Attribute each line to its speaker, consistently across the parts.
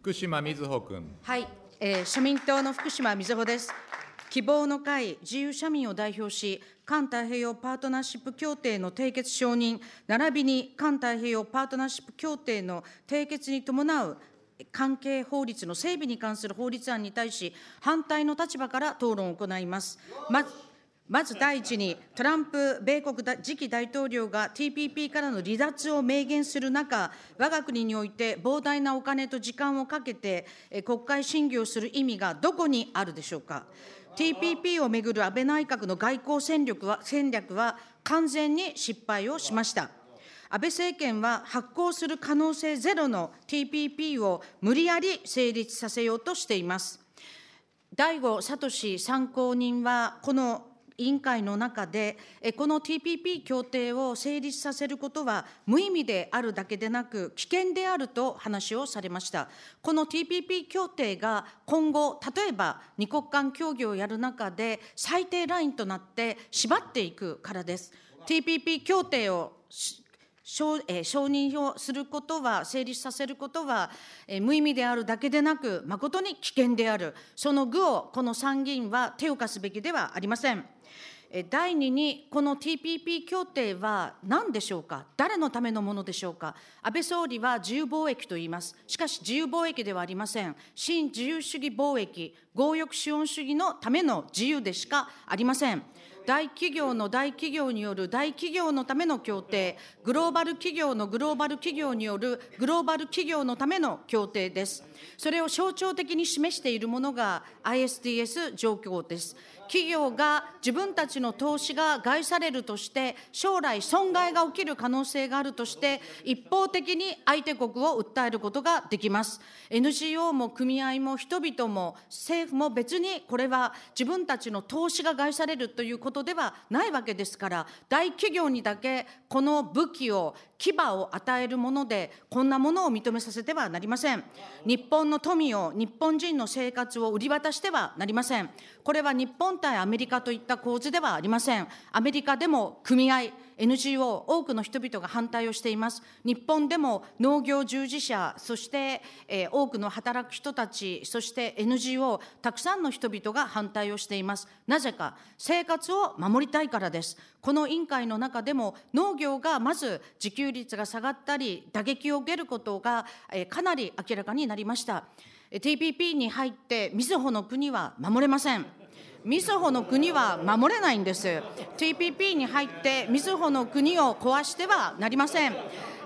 Speaker 1: 福島みずほ君。
Speaker 2: はい、えー社民党の福島みずほです。希望の会自由社民を代表し、環太平洋パートナーシップ協定の締結承認、並びに環太平洋パートナーシップ協定の締結に伴う関係法律の整備に関する法律案に対し、反対の立場から討論を行います。ままず第一に、トランプ米国次期大統領が TPP からの離脱を明言する中、我が国において膨大なお金と時間をかけて、え国会審議をする意味がどこにあるでしょうか。TPP をめぐる安倍内閣の外交戦略は戦略は完全に失敗をしました。安倍政権は発行する可能性ゼロの TPP を無理やり成立させようとしています。大後聡参考人は、この委員会の中で、えこの TPP 協定を成立させることは無意味であるだけでなく、危険であると話をされました。この TPP 協定が今後、例えば二国間協議をやる中で、最低ラインとなって縛っていくからです。TPP 協定を承認をすることは、成立させることは、無意味であるだけでなく、誠に危険である、その具をこの参議院は手を貸すべきではありません。第2に、この TPP 協定は何でしょうか、誰のためのものでしょうか、安倍総理は自由貿易と言います。しかし、自由貿易ではありません。新自由主義貿易、強欲資本主義のための自由でしかありません。大企業の大企業による大企業のための協定、グローバル企業のグローバル企業によるグローバル企業のための協定です。それを象徴的に示しているものが ISDS 状況です。企業が自分たちの投資が害されるとして、将来損害が起きる可能性があるとして、一方的に相手国を訴えることができます。NGO も組合も人々も政府も別にこれは自分たちの投資が害されるということではないわけですから、大企業にだけこの武器を、牙を与えるもので、こんなものを認めさせてはなりません。日本の富を、日本人の生活を売り渡してはなりません。これは日本対アメリカといった構図ではありません。アメリカでも組合、NGO、多くの人々が反対をしています。日本でも農業従事者、そして、えー多くの働く人たち、そして NGO、たくさんの人々が反対をしています。なぜか、生活を守りたいからです。この委員会の中でも、農業がまず自給率が下がったり、打撃を受けることが、えーかなり明らかになりました。TPP に入って、みずほの国は守れません。みずほの国は守れないんです。TPP に入って、みずほの国を壊してはなりません。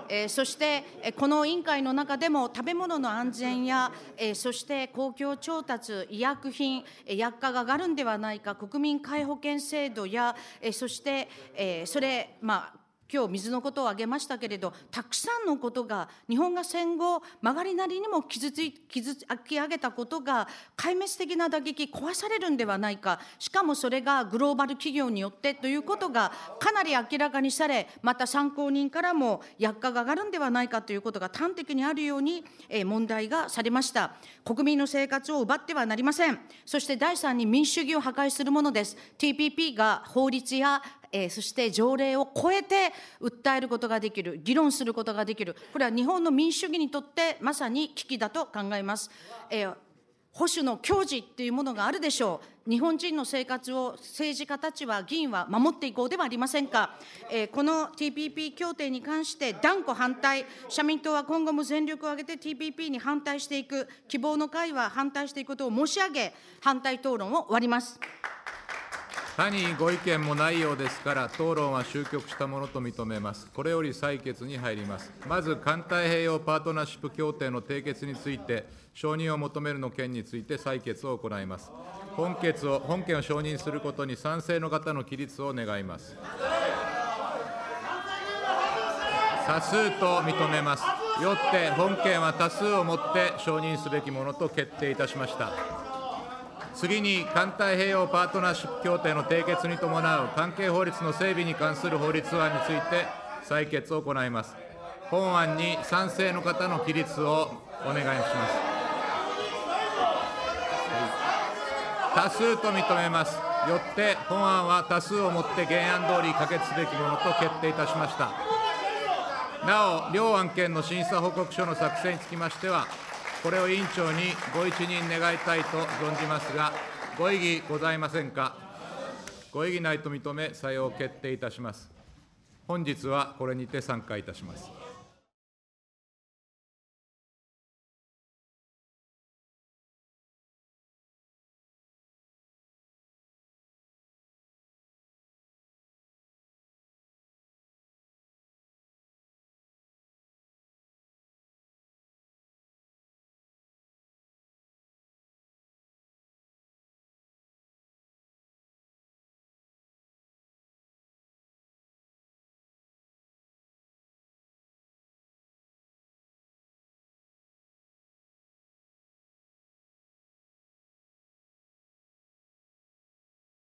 Speaker 2: えーそして、えこの委員会の中でも食べ物の安全や、えーそして公共調達、医薬品、え薬価が上がるんではないか、国民皆保険制度や、えーそして、えそれ、まあ、今日水のことを挙げましたけれど、たくさんのことが、日本が戦後、曲がりなりにも傷つ傷き上げたことが、壊滅的な打撃、壊されるんではないか、しかもそれがグローバル企業によってということが、かなり明らかにされ、また参考人からも薬価が上がるんではないかということが端的にあるように、問題がされました。国民の生活を奪ってはなりません。そして第三に民主主義を破壊するものです。TPP が法律やえーそして条例を超えて訴えることができる、議論することができる、これは日本の民主主義にとってまさに危機だと考えます。えー保守の矜持っていうものがあるでしょう。日本人の生活を政治家たちは、議員は守っていこうではありませんか。えーこの TPP 協定に関して断固反対、社民党は今後も全力を挙げて TPP に反対していく、希望の会は反対していくことを申し上げ、反対討論を終わります。
Speaker 1: 他にご意見もないようですから、討論は終局したものと認めます。これより採決に入ります。まず、環太平洋パートナーシップ協定の締結について、承認を求めるの件について採決を行います。本決を本件を承認することに賛成の方の起立を願います。多数と認めます。よって本件は多数をもって承認すべきものと決定いたしました。次に環太平洋パートナーシップ協定の締結に伴う関係法律の整備に関する法律案について採決を行います。本案に賛成の方の起立をお願いします。多数と認めます。よって本案は多数をもって原案通り可決すべきものと決定いたしました。なお、両案件の審査報告書の作成につきましては、これを委員長にご一任願いたいと存じますが、ご異議ございませんか？ご異議ないと認め、採用を決定いたします。本日はこれにて参加いたします。